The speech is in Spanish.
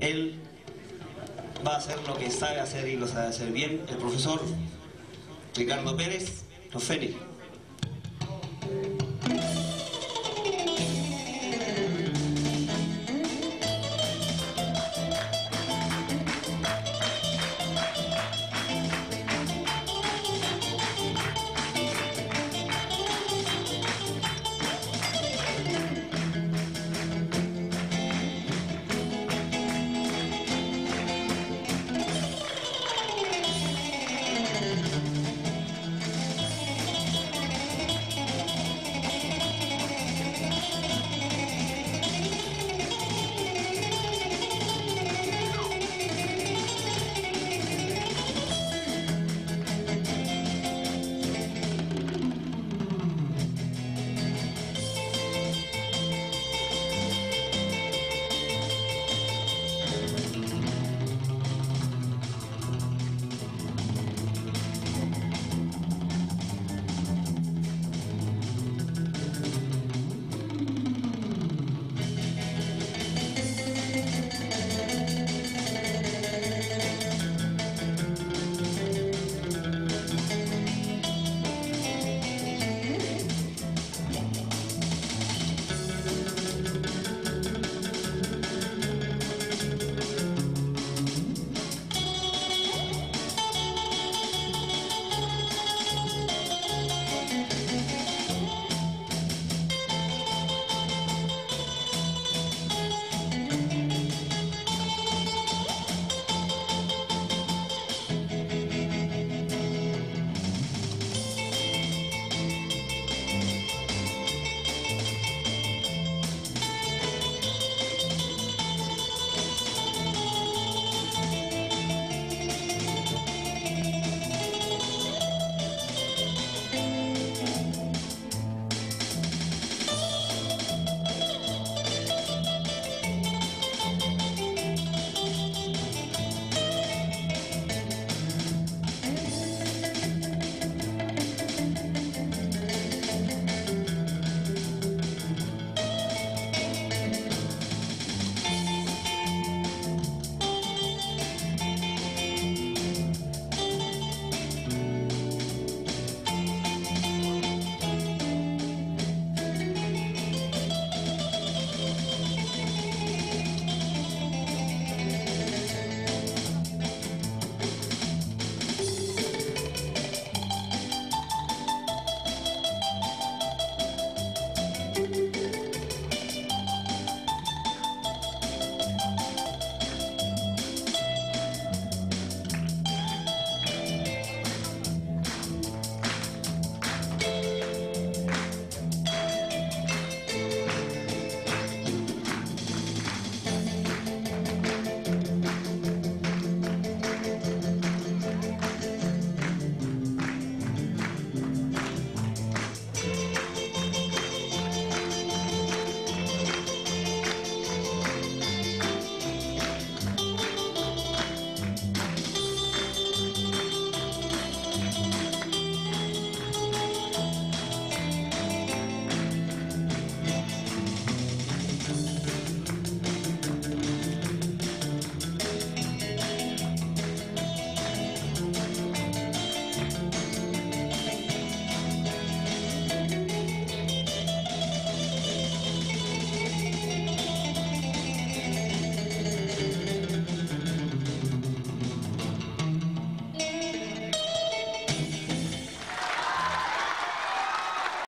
Él va a hacer lo que sabe hacer y lo sabe hacer bien. El profesor Ricardo Pérez, los